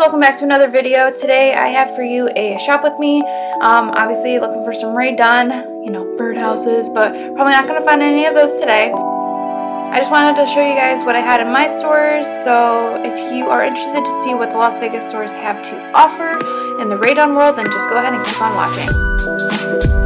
welcome back to another video. Today I have for you a shop with me. Um, obviously looking for some Rae Dunn, you know, birdhouses, but probably not going to find any of those today. I just wanted to show you guys what I had in my stores, so if you are interested to see what the Las Vegas stores have to offer in the Rae Dunn world, then just go ahead and keep on watching.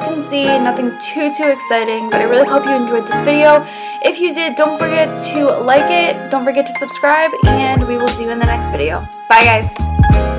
Can see, nothing too, too exciting, but I really hope you enjoyed this video. If you did, don't forget to like it, don't forget to subscribe, and we will see you in the next video. Bye guys!